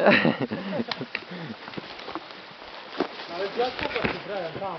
Ale ja kupa się tam.